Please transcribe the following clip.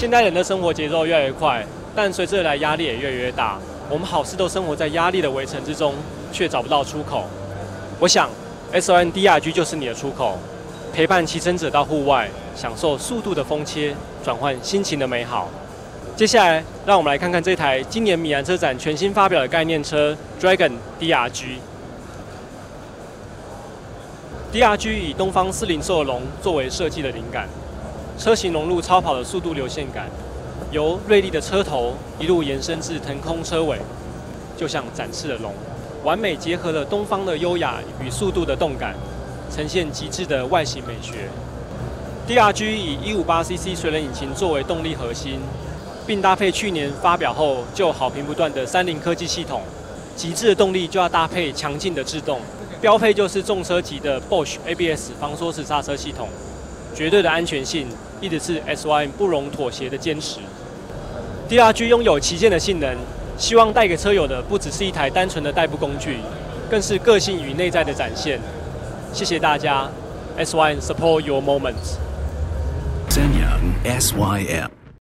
现代人的生活节奏越来越快，但随之而来压力也越来越大。我们好似都生活在压力的围城之中，却找不到出口。我想，S O N D R G 就是你的出口，陪伴骑乘者到户外，享受速度的风切，转换心情的美好。接下来，让我们来看看这台今年米兰车展全新发表的概念车 Dragon D R G。D R G 以东方四零兽龙作为设计的灵感，车型融入超跑的速度流线感，由锐利的车头一路延伸至腾空车尾，就像展翅的龙，完美结合了东方的优雅与速度的动感，呈现极致的外形美学。D R G 以一五八 CC 水冷引擎作为动力核心，并搭配去年发表后就好评不断的三菱科技系统，极致的动力就要搭配强劲的制动。标配就是重车级的 Bosch ABS 防缩式刹车系统，绝对的安全性一直是 SYM 不容妥协的坚持。DRG 拥有旗舰的性能，希望带给车友的不只是一台单纯的代步工具，更是个性与内在的展现。谢谢大家，SYM support your moments。SYM。